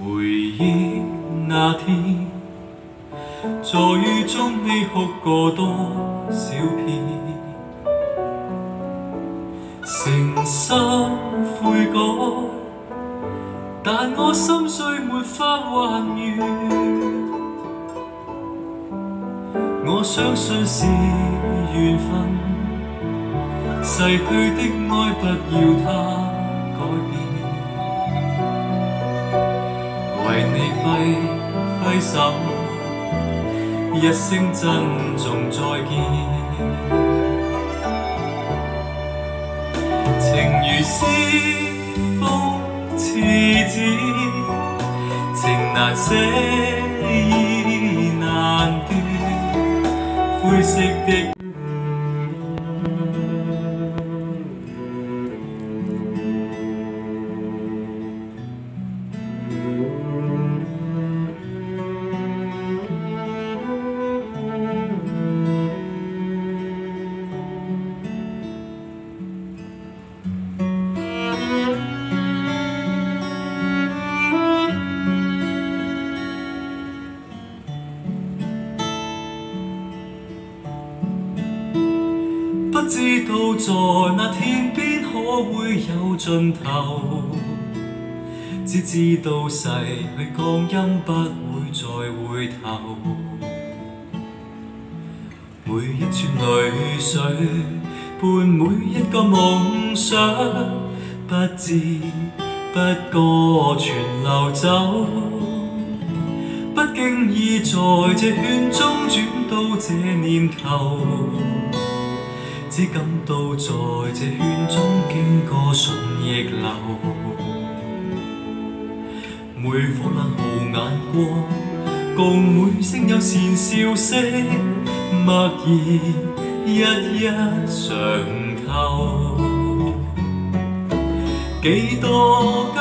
回忆那天，在雨中你哭过多少遍，诚心悔改，但我心碎没法还原。我相信是缘分，逝去的爱不要它。挥挥手。一声珍重再见，情如丝风似纸，情难舍意难断，灰色的。不知道在那天边可会有尽头，只知道逝去光阴不会再回头。每一串泪水伴每一个梦想，不知不觉全流走。不经意在这圈中转到这念头。只感到在这圈中经过顺逆流，每颗冷酷眼光，共每声有善笑声，默然一一尝透。几多。